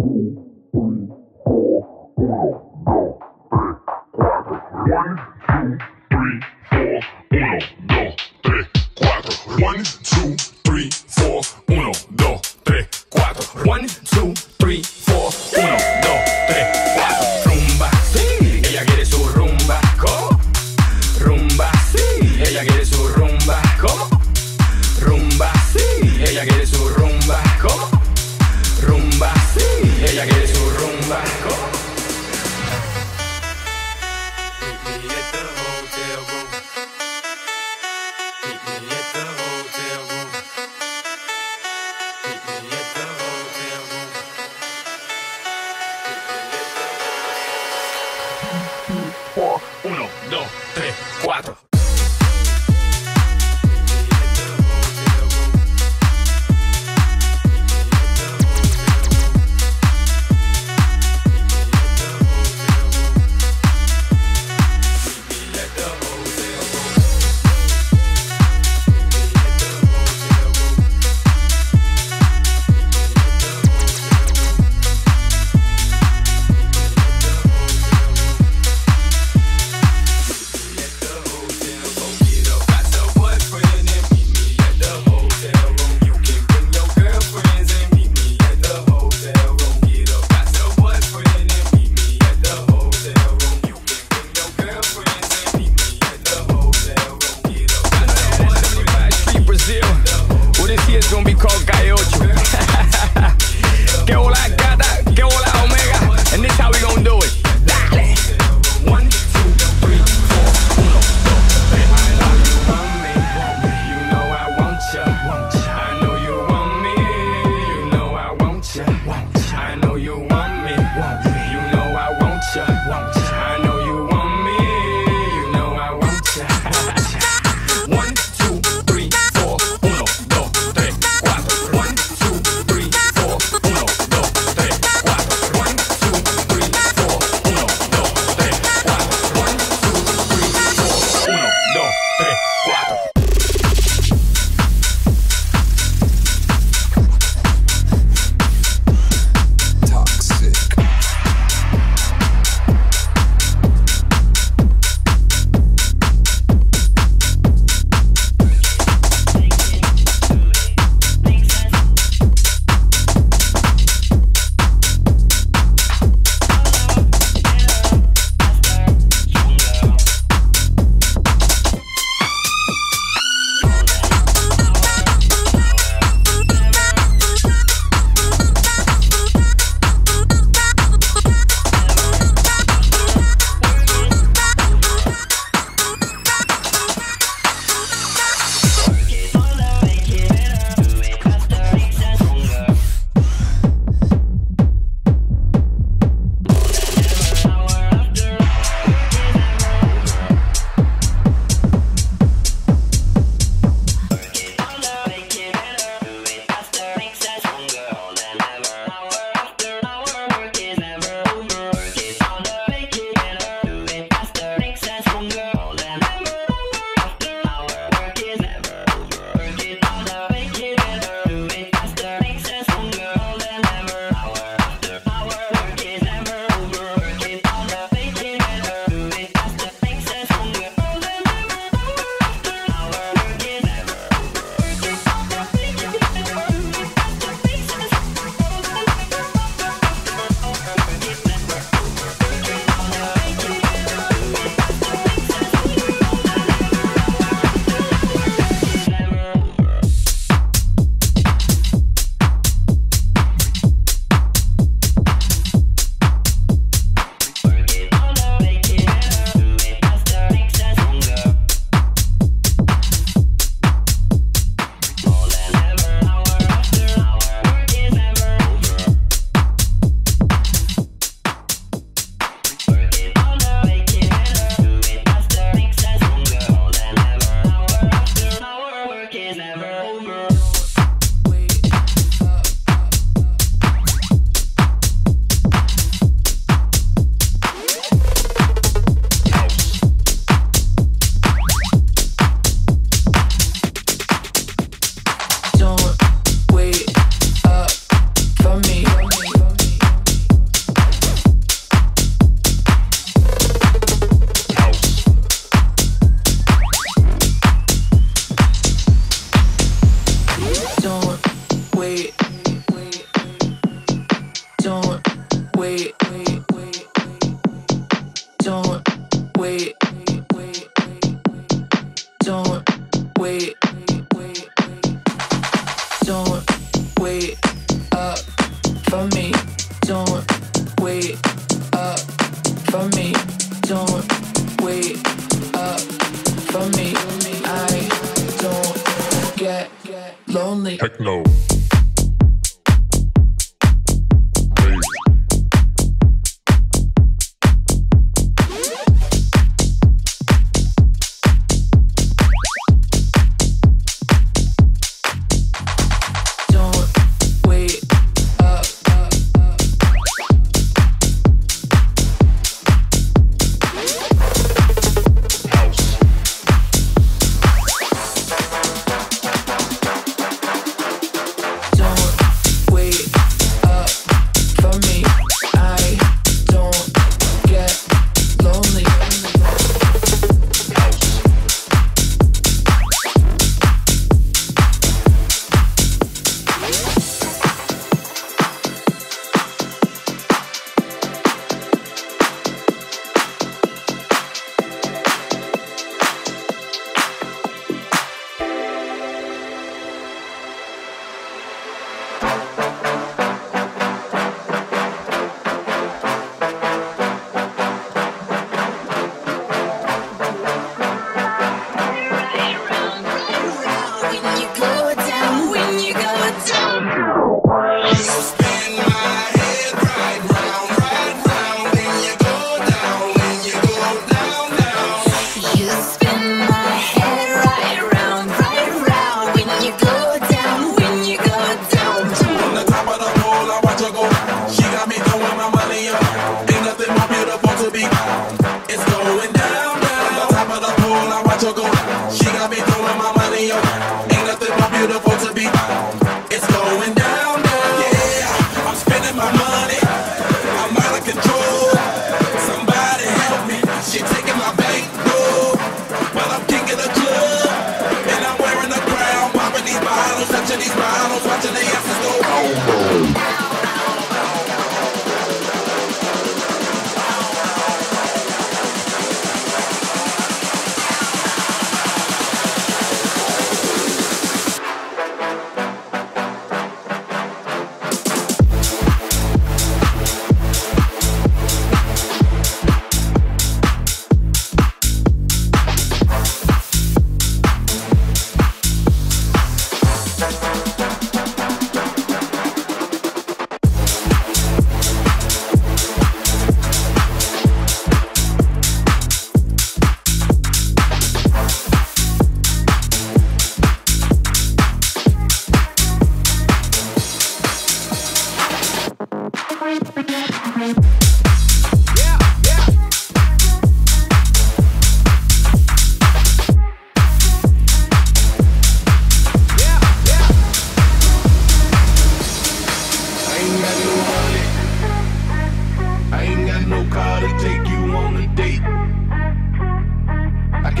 Meet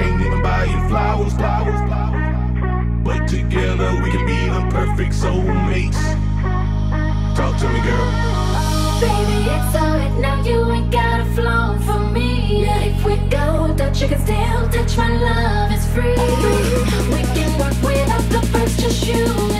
Can't even buy you flowers, flowers, flowers. But together we can be imperfect soulmates. Talk to me, girl. Baby, it's alright now. You ain't got a flaw for me. Yeah. If we go, that you can still touch my love. It's free. We can work without the first just you.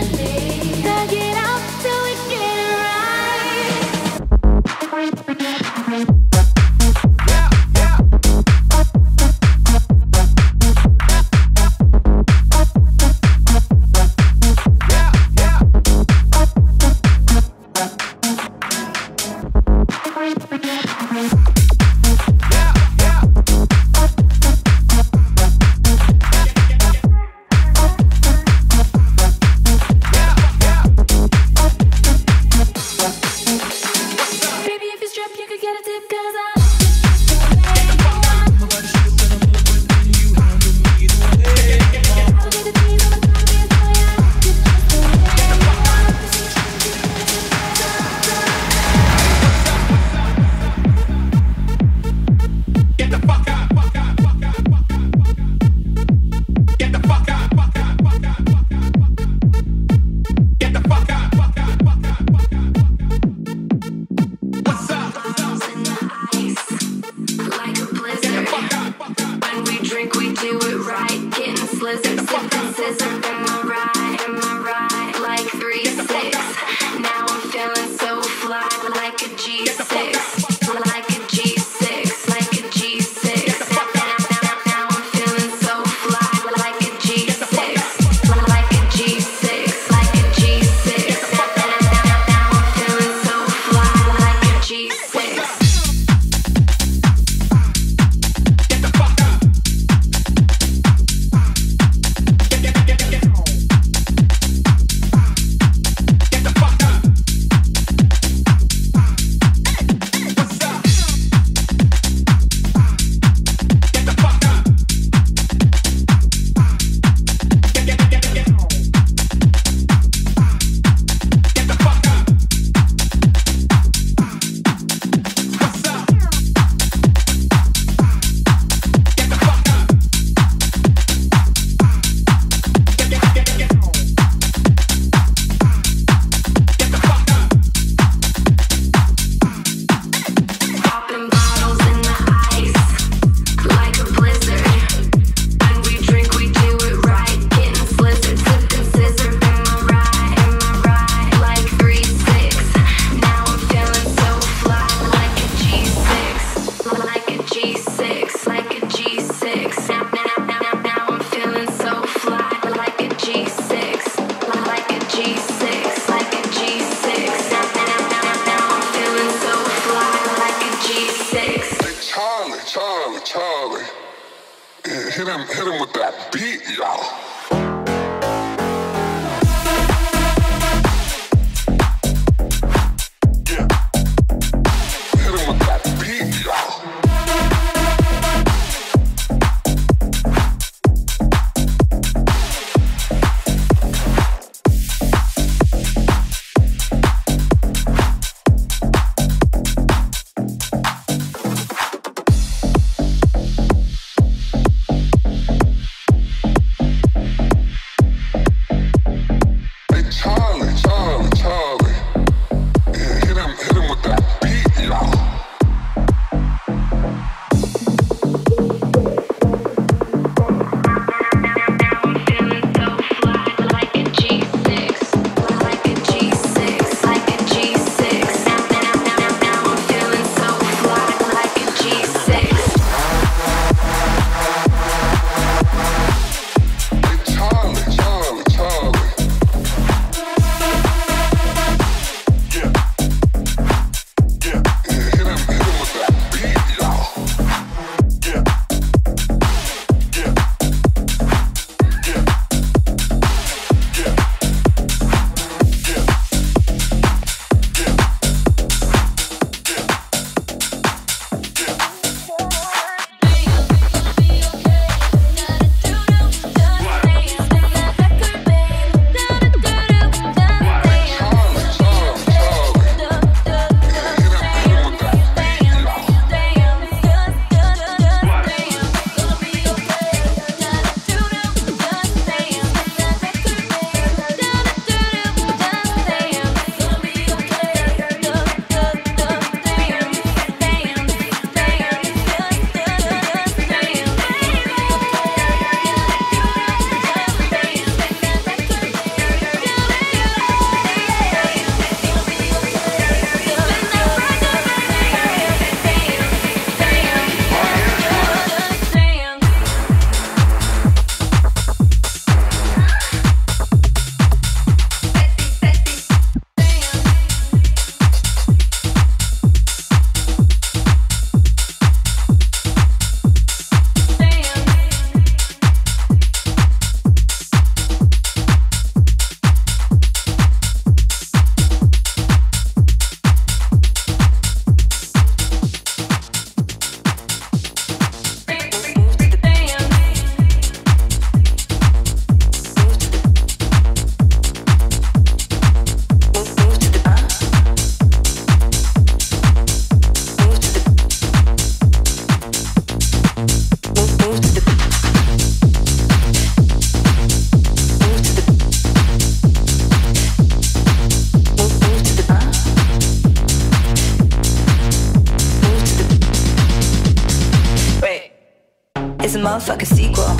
motherfucking sequel.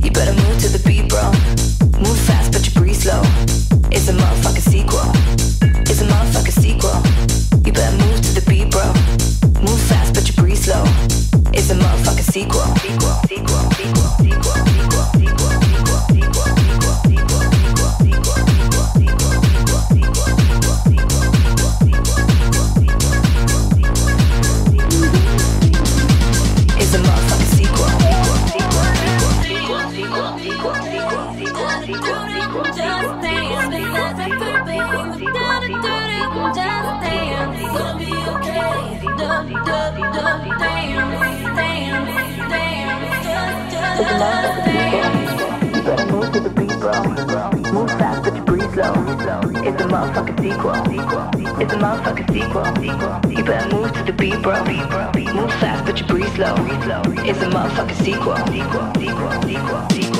You better move to the beat, bro. bro. Move fast, but you breathe slow. It's a motherfucking sequel. sequel, sequel, sequel, sequel.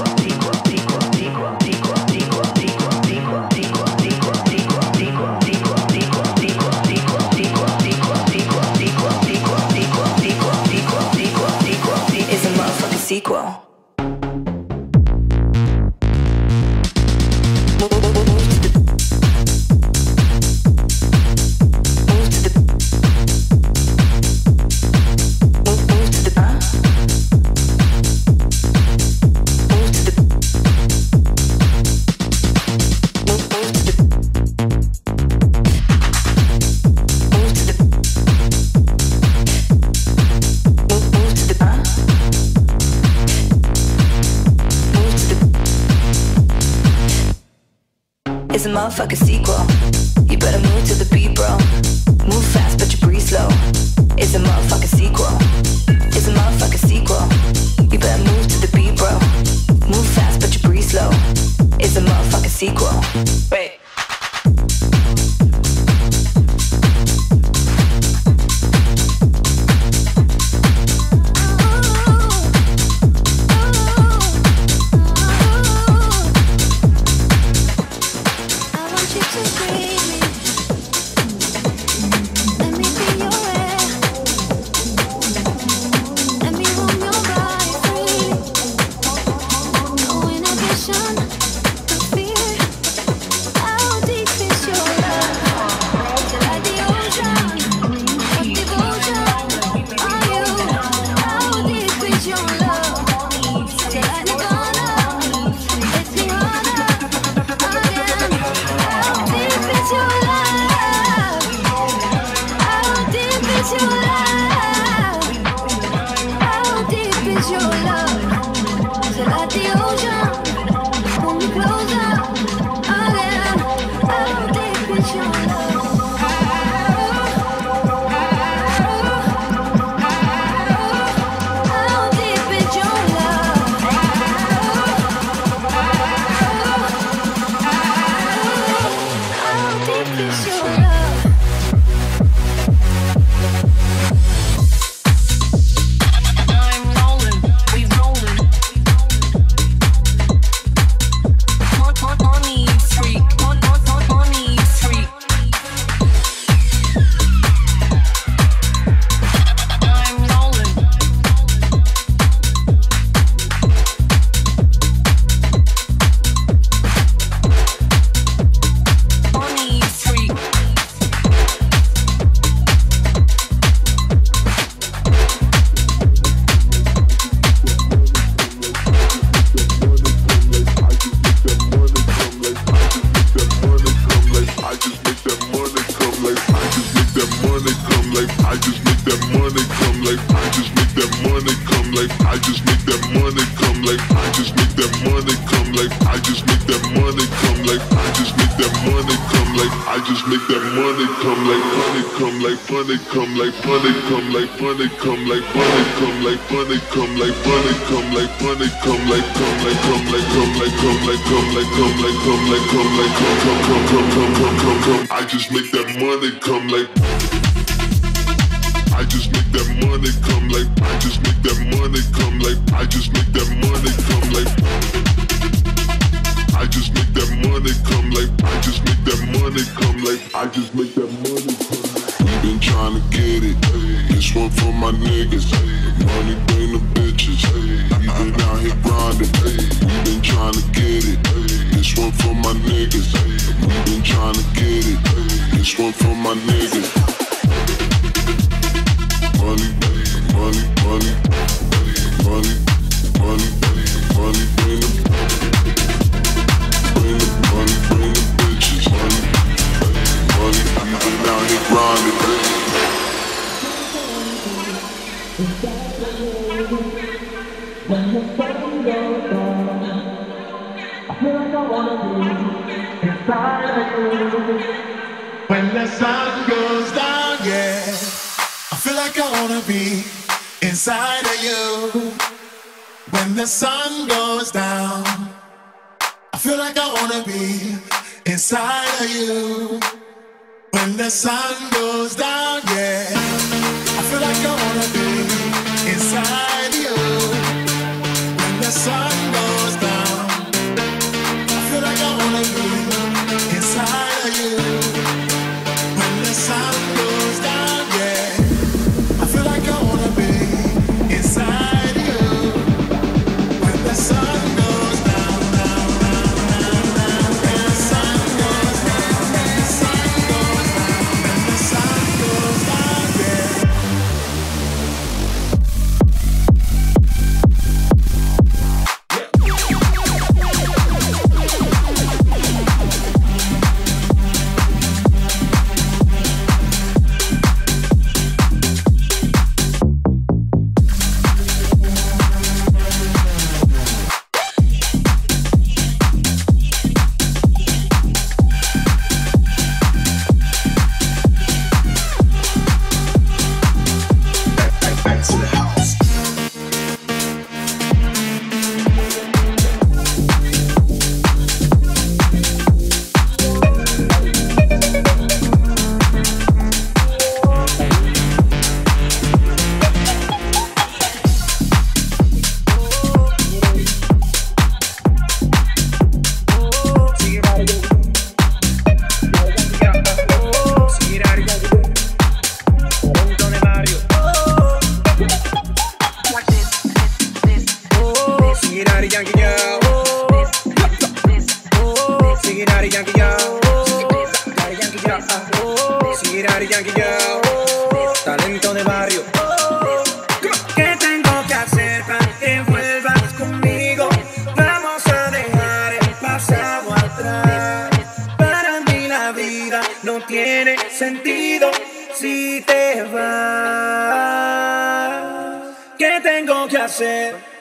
come, come, come, come, come, come. I just make that money come like. I just make that money come like. I just make that money come like. I just make that money come like. I just make that money come like. I just make that money come like. I just make that money come. We been trying to get it. This one for my niggas. Money bring the bitches. We been out here grinding. We been trying to get it. This one for my niggas. We been trying to get it. This one for my niggas. Money, money, money, money, money, money, money, money, money. Here grinding. Down, yeah, I feel like I wanna be inside of you. When the sun goes down, I feel like I wanna be inside of you. When the sun goes down, yeah, I feel like I wanna be inside said.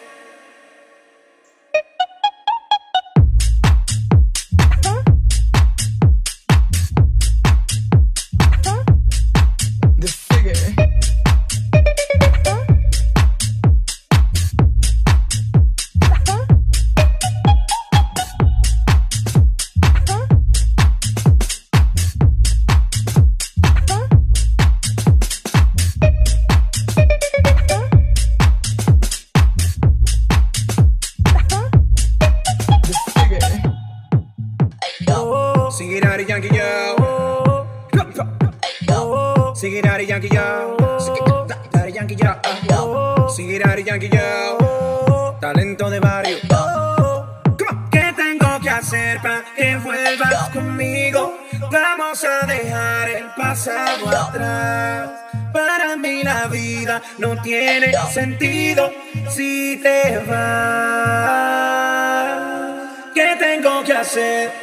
talento de barrio. Oh, ¿Qué tengo que hacer para que vuelvas conmigo? Vamos a dejar el pasado atrás. Para mí la vida no tiene sentido si te vas. ¿Qué tengo que hacer?